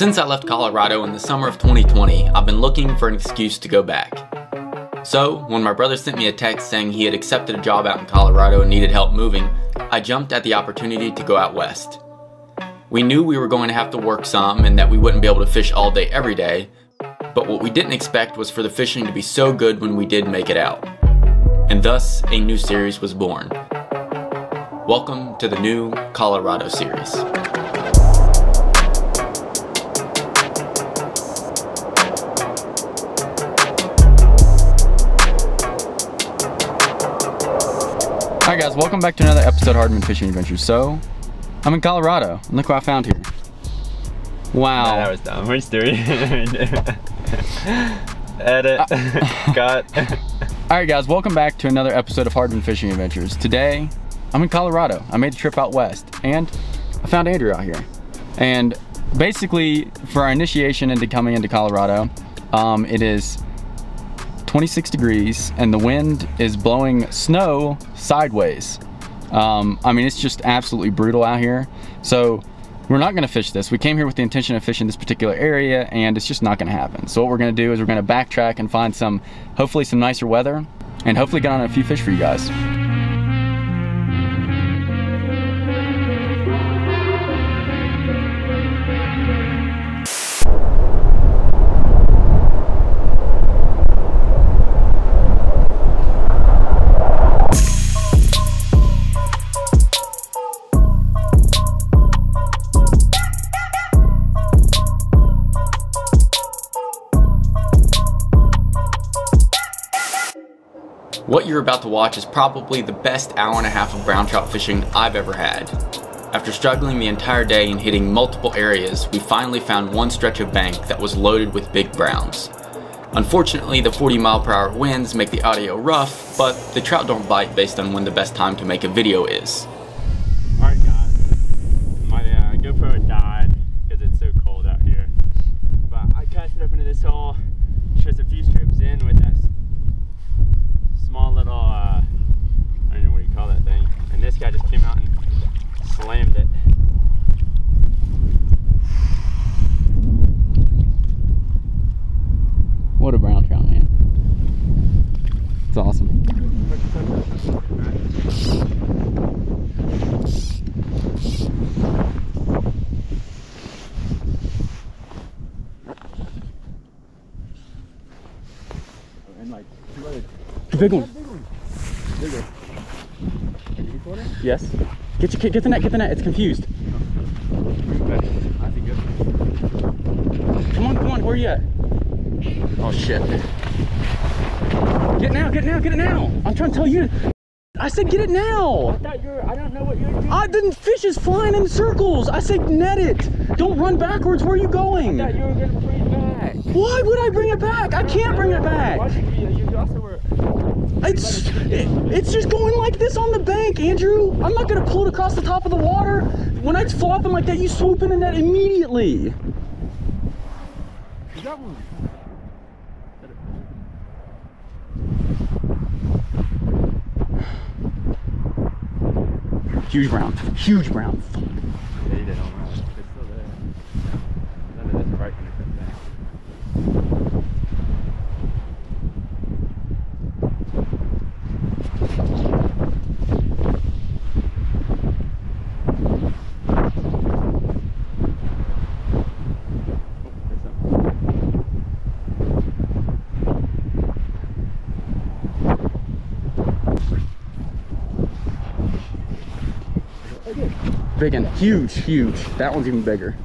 Since I left Colorado in the summer of 2020, I've been looking for an excuse to go back. So, when my brother sent me a text saying he had accepted a job out in Colorado and needed help moving, I jumped at the opportunity to go out west. We knew we were going to have to work some and that we wouldn't be able to fish all day every day, but what we didn't expect was for the fishing to be so good when we did make it out. And thus, a new series was born. Welcome to the new Colorado series. Guys, welcome back to another episode of Hardman Fishing Adventures. So, I'm in Colorado, and look what I found here. Wow. that was dumb. We're doing Edit. Uh, Cut. Alright guys, welcome back to another episode of Hardman Fishing Adventures. Today, I'm in Colorado. I made the trip out west, and I found Andrew out here. And basically, for our initiation into coming into Colorado, um, it is 26 degrees and the wind is blowing snow sideways. Um, I mean, it's just absolutely brutal out here. So we're not gonna fish this. We came here with the intention of fishing this particular area and it's just not gonna happen. So what we're gonna do is we're gonna backtrack and find some, hopefully some nicer weather and hopefully get on a few fish for you guys. What you're about to watch is probably the best hour and a half of brown trout fishing I've ever had. After struggling the entire day and hitting multiple areas, we finally found one stretch of bank that was loaded with big browns. Unfortunately, the 40 mile per hour winds make the audio rough, but the trout don't bite based on when the best time to make a video is. Alright guys, my uh, GoPro died because it's so cold out here. But I cast it up into this hole, just a few strips in with that s- small little, uh, I don't know what you call that thing. And this guy just came out and slammed it. What a brown trout, man. It's awesome. Big one. Yes. Get your get the net, get the net. It's confused. Come on, come on. Where are you at? Oh shit. Get it now, get it now, get it now. I'm trying to tell you. I said get it now. thought you were, I don't know what you're doing. I didn't fish is flying in circles. I said net it. Don't run backwards. Where are you going? you were gonna bring it back. Why would I bring it back? I can't bring it back. you, you also were. It's it, it's just going like this on the bank, Andrew. I'm not gonna pull it across the top of the water. When it's flopping like that, you swoop in the net immediately. Huge brown. Huge brown. Yeah, you did all right. It's still there. None of this right when it comes down. Big one. Huge, huge. That one's even bigger.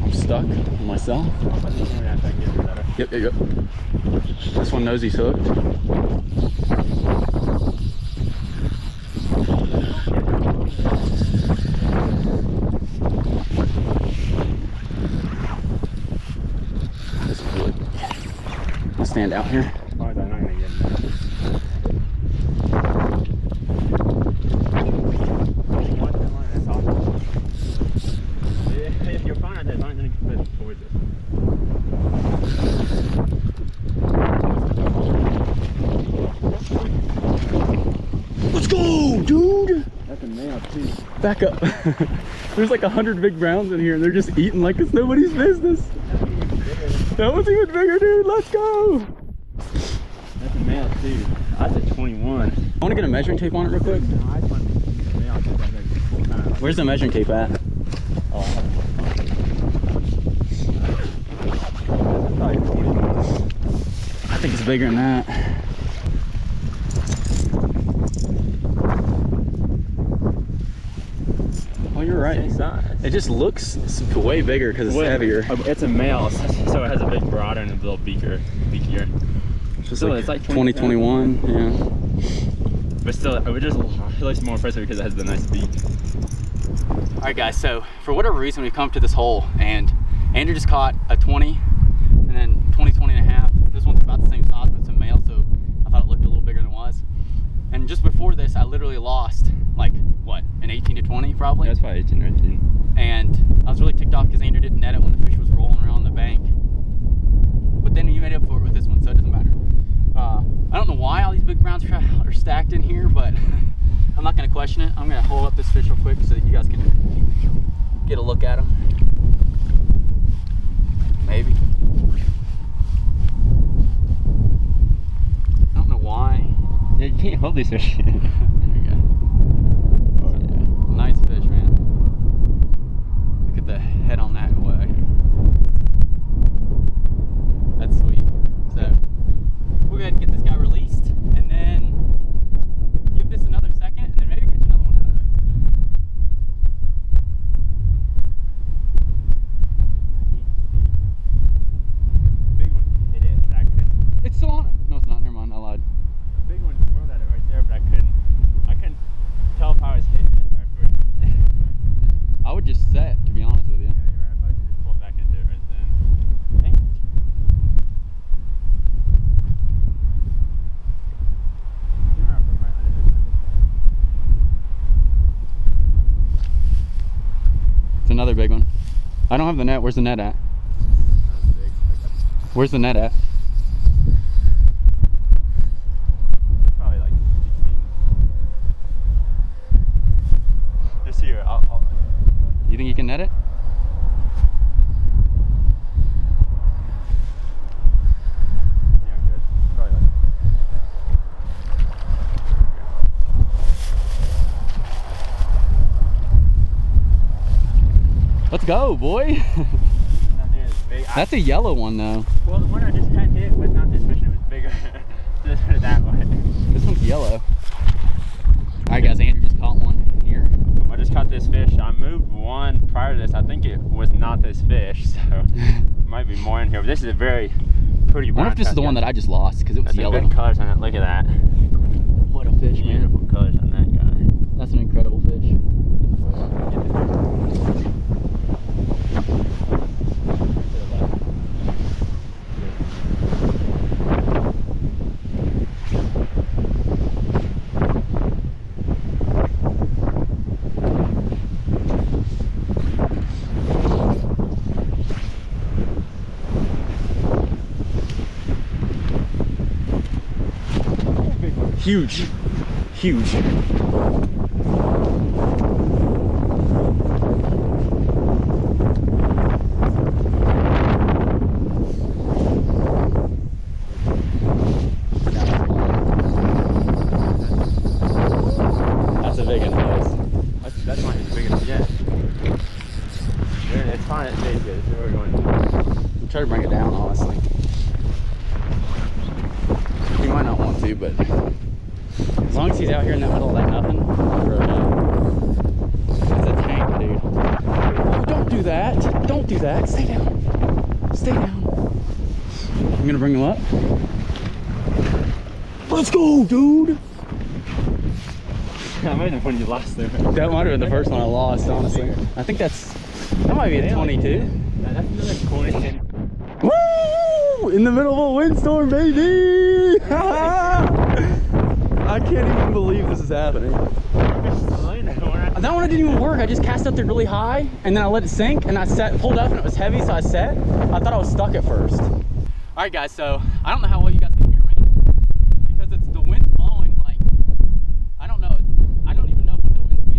I'm stuck myself. Yep, yep, yep. This one knows he's hooked. This is really. Stand out here. If you're fine at that line, then you can put it towards it. Let's go, dude. That's a male too. Back up. There's like a hundred big browns in here and they're just eating like it's nobody's business. That was even bigger, dude. Let's go. That's a male too. That's a 21. I want to get a measuring tape on it real quick. I just want a male because that's like full time. Where's the measuring tape at? Oh, I have it. That's probably 21. I think it's bigger than that. Oh, you're right. Same size. It just looks way bigger because it's Well, heavier. uh, It's a male, so it has a big broader and a little beaker, beakier. It's still, it's like 20 2021. Yeah. But still, it would just it looks more impressive because it has the nice beak. All right, guys. So for whatever reason, we come to this hole, and Andrew just caught a 20, and then 20, 20 and a half. This one's about the same size, but it's a male, so I thought it looked a little bigger than it was. And just before this, I literally lost like what, an 18 to 20 probably. That's probably 18 or 19. and I was really ticked off because Andrew didn't net it when the fish was rolling around the bank. But then you made up for it with this one, so it doesn't matter. Uh, I don't know why all these big browns are, are stacked in here, but I'm not going to question it. I'm going to hold up this fish real quick so that you guys can get a look at him. Maybe. I don't know why. Yeah, you can't hold these fish. There you go. Nice fish, man. Look at the head on that way. That's sweet. So we'll go ahead and get this guy released and then give this another second and then maybe catch another one out of it. big one hit it, but I couldn't. It's still on it. No, it's not. Never mind. I lied. The big one whirled at it right there, but I couldn't. I couldn't tell if I was hitting it or if it was. I would just set, to be honest with you. Yeah, you're right. I probably should just pulled back into it right then. Dang it. You know, I put my under this- It's another big one. I don't have the net. Where's the net at? Where's the net at? Probably like 16. Just here. I'll, I'll, You think you can net it? yeah, I'm good. Probably like. Let's go, boy. Not near as big. I- That's a yellow one though. Well, the one I just had hit was not this fish, it was bigger. put it that way. This one's yellow. All right, guys. Andrew just caught one here. I just caught this fish. I moved one prior to this. I think it was not this fish, so might be more in here. But this is a very pretty I wonder if this is the one that I just lost because it was That's yellow. good colors on it. Look at that. What a fish, man. Beautiful colors on that guy. That's an incredible fish. Huge. Huge. That's a big one, guys. That's, that might be the biggest yet. Yeah, It's fine. It stays good. It's where we're going. To try to bring it down, honestly. You might not want to, but as long as he's out here in the middle of that nothing, I'll throw it out. It's a tank, dude. Oh, don't do that. Don't do that. Stay down. Stay down. I'm gonna bring him up. Let's go, dude. I might have when you lost there. That might have been the first one I lost, honestly. I think that's that might be a 22. That's another coin. Woo! In the middle of a windstorm, baby! I can't even believe this is happening. That one didn't even work. I just cast up there really high, and then I let it sink, and I set, pulled up, and it was heavy, so I set. I thought I was stuck at first. All right, guys. So I don't know how well you guys can hear me because it's the wind's blowing like I don't know. I don't even know what the wind speed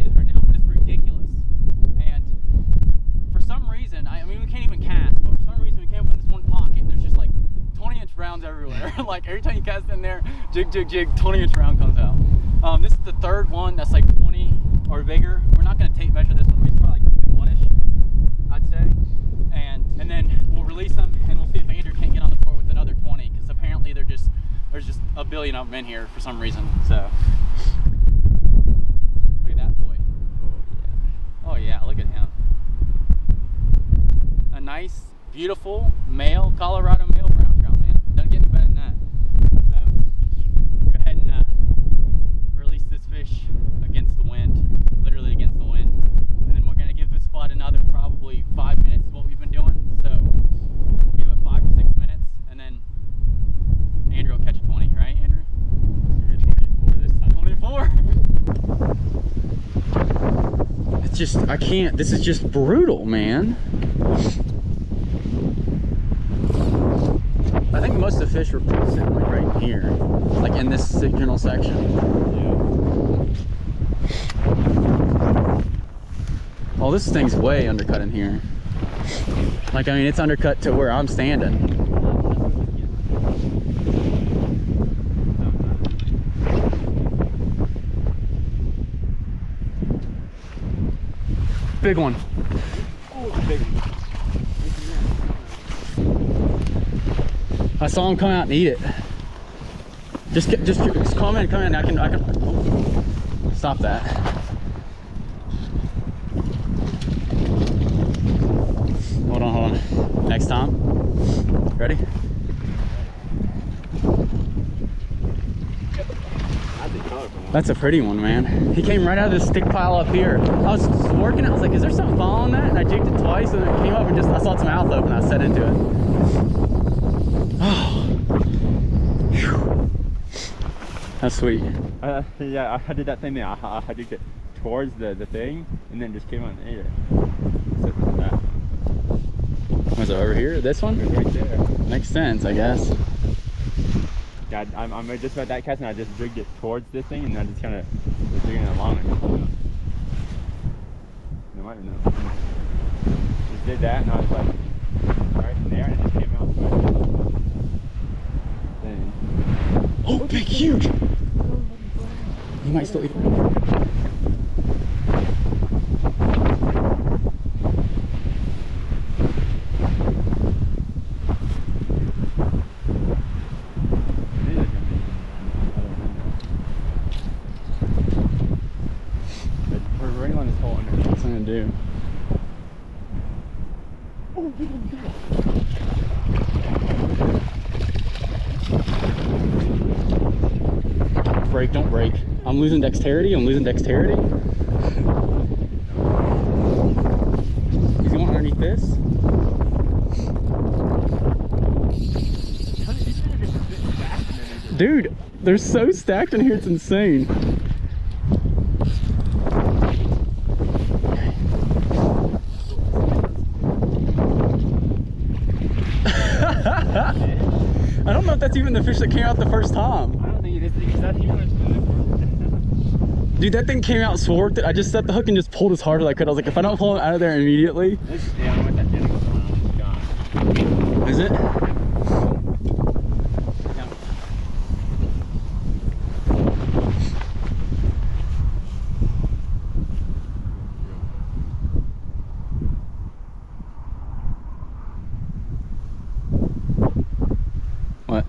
you cast in there, jig, jig, jig, 20 inch round comes out. Um, this is the third one that's like 20 or bigger. We're not gonna tape measure this one, it's probably like 21-ish, I'd say. And and then we'll release them and we'll see if Andrew can't get on the board with another 20, because apparently they're just there's just a billion of them in here for some reason. So look at that boy. Oh yeah, oh yeah, look at him. A nice, beautiful male Colorado male brown trout, man. Doesn't get any better than that. So go ahead and uh, release this fish against the wind, literally against the wind. And then we're gonna give this spot another probably five minutes is what we've been doing. So we'll give it five or six minutes and then Andrew will catch a 20, right Andrew? You're 24 this time. 24. It's just, I can't, this is just brutal, man. I think most of the fish were sitting right here, like in this signal section. Oh, this thing's way undercut in here. Like, I mean, it's undercut to where I'm standing. Big one. I saw him come out and eat it. Just get, just, just come in, come in. I can, I can. Stop that. Hold on, hold on. Next time. Ready? That's a pretty one, man. He came right out of this stick pile up here. I was working, I was like, is there something following that? And I jigged it twice and it came up and just, I saw its mouth open. I set into it. Oh. That's sweet. Uh, yeah, I did that thing there. I, I, I did it towards the, the thing and then just came on and ate it. Was it over here? This one? right there. Makes sense, I guess. I'm, I'm just about that cast and I just jigged it towards this thing and I just kind of was it along. No, I don't know. Just did that and I was like, right in there and it just came out. Thing. Oh, big, huge. You might still eat it. Maybe they're gonna be out of the window. But we're wriggling this hole underneath. What's I'm gonna do? Break, don't break. I'm losing dexterity, I'm losing dexterity. Underneath this? Dude, they're so stacked in here, it's insane. I don't know if that's even the fish that came out the first time. I don't think it is even Dude, that thing came out swarked it. I just set the hook and just pulled as hard as I could. I was like, if I don't pull him out of there immediately, This, yeah, I want that getting. It's gone. is it? What?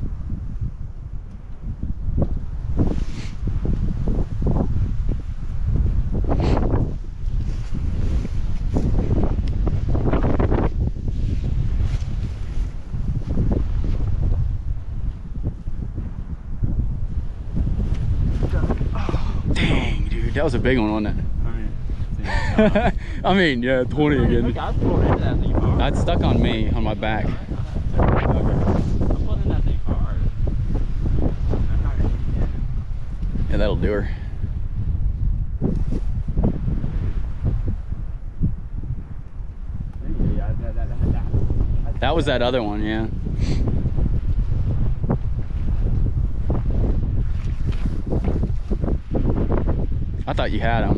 Dang, dude, that was a big one, wasn't I mean. Oh, I mean, yeah, 20 again. Look, I was pulling into that. That's stuck on me, on my back. I'm pulling in that thing hard. I'm not gonna get in. Yeah, that'll do her. That was that other one, yeah. Thought you had him.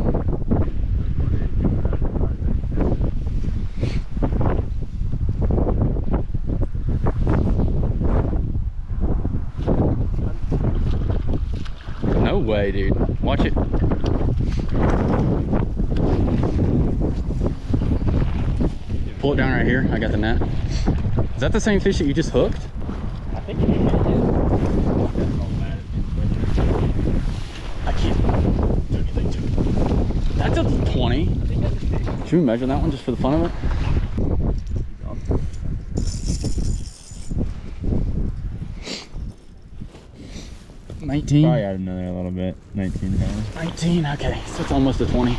No way, dude. Watch it. Pull it down right here. I got the net. Is that the same fish that you just hooked? I think you can get it. I can't. That's a 20. Should we measure that one just for the fun of it? Nineteen. Probably add another a little bit. 19 pounds. 19. Okay, so it's almost a 20.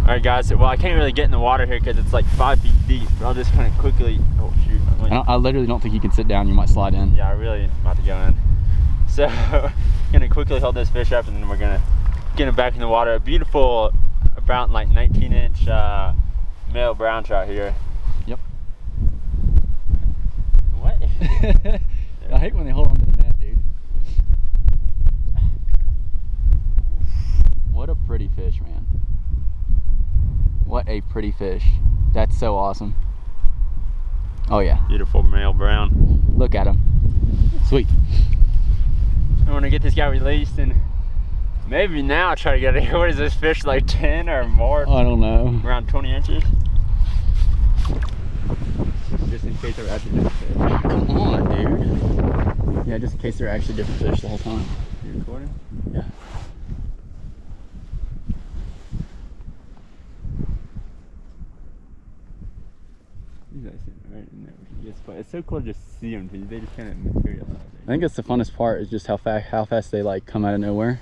All right, guys. Well, I can't really get in the water here because it's like five feet deep. But I'll just kind of quickly. Oh shoot! I'm I, I literally don't think you can sit down. You might slide in. yeah, I really about to go in. So, gonna quickly hold this fish up, and then we're gonna get him back in the water. A beautiful, about like 19 inch uh, male brown trout here. Yep. What? I hate when they hold on to the net, dude. What a pretty fish, man. What a pretty fish. That's so awesome. Oh yeah, beautiful male brown. look at him. Sweet. I want to get this guy released and maybe now try to get it. What is this fish like 10 or more? I don't know. Around 20 inches? Just in case they're actually different fish. Come on, dude. Yeah, just in case they're actually different fish the whole time. You recording? Yeah. He's actually right in there. It's so cool to just see them because they just kind of materialize. I think that's the funnest part is just how fast how fast they like come out of nowhere.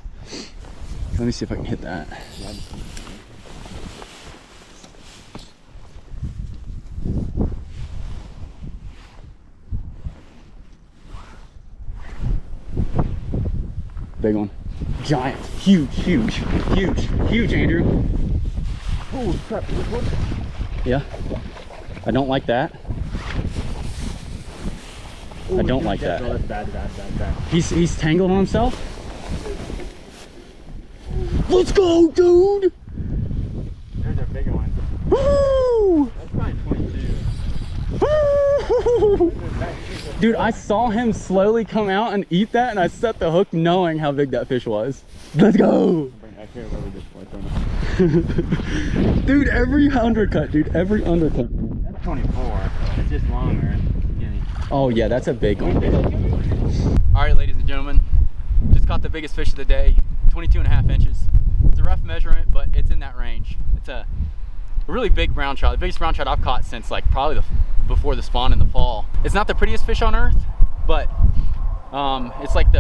Let me see if I can hit that. Big one. Giant. Huge, huge, huge, huge, Andrew. Oh crap! Yeah. I don't like that. I don't like that. bad, bad, bad. He's he's tangled on himself. Let's go, dude! There's a bigger one. Woo! That's probably 22. Woo! Dude, I saw him slowly come out and eat that, and I set the hook knowing how big that fish was. Let's go! Bring I can't remember this one. dude, every undercut, dude, every undercut. That's 24. It's just longer. Oh yeah, that's a big one. All right, ladies and gentlemen, just caught the biggest fish of the day, 22 and a half inches. Rough measurement, but it's in that range. It's a, a really big brown trout, the biggest brown trout I've caught since like probably the, before the spawn in the fall. It's not the prettiest fish on earth, but um, it's like the,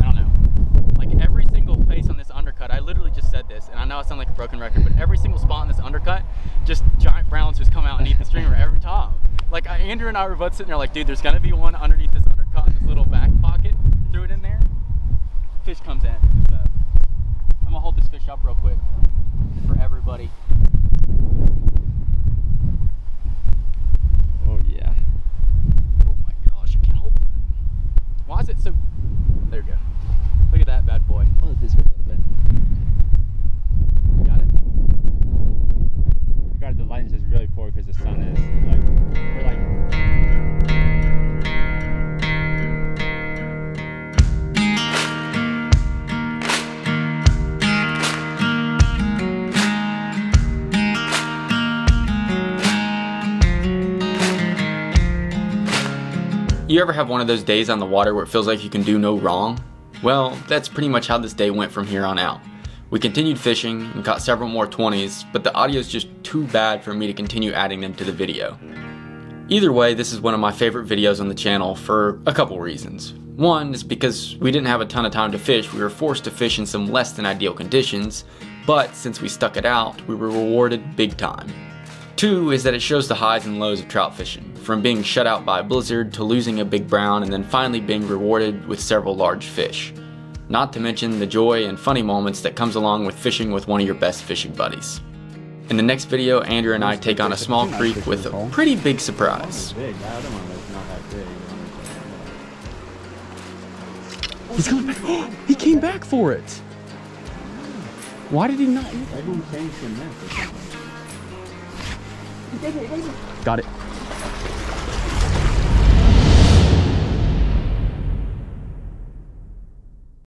I don't know, like every single place on this undercut, I literally just said this, and I know I sound like a broken record, but every single spot on this undercut, just giant browns just come out and eat the streamer every time. Like Andrew and I were both sitting there like, dude, there's gonna be one underneath this undercut in this little back pocket. Threw it in there. Fish comes in. So I'm gonna hold this fish up real quick for everybody. Oh yeah. Oh my gosh, I can't hold it. Why is it so? You ever have one of those days on the water where it feels like you can do no wrong? Well, that's pretty much how this day went from here on out. We continued fishing and caught several more 20s, but the audio is just too bad for me to continue adding them to the video. Either way, this is one of my favorite videos on the channel for a couple reasons. One is because we didn't have a ton of time to fish, we were forced to fish in some less than ideal conditions, but since we stuck it out, we were rewarded big time. Two is that it shows the highs and lows of trout fishing, from being shut out by a blizzard to losing a big brown and then finally being rewarded with several large fish. Not to mention the joy and funny moments that comes along with fishing with one of your best fishing buddies. In the next video, Andrew and I take on a small creek with a pretty big surprise. Big. The other one was not that big. He's coming back. he came back for it. Why did he not? Everyone changed the net or something. Got it.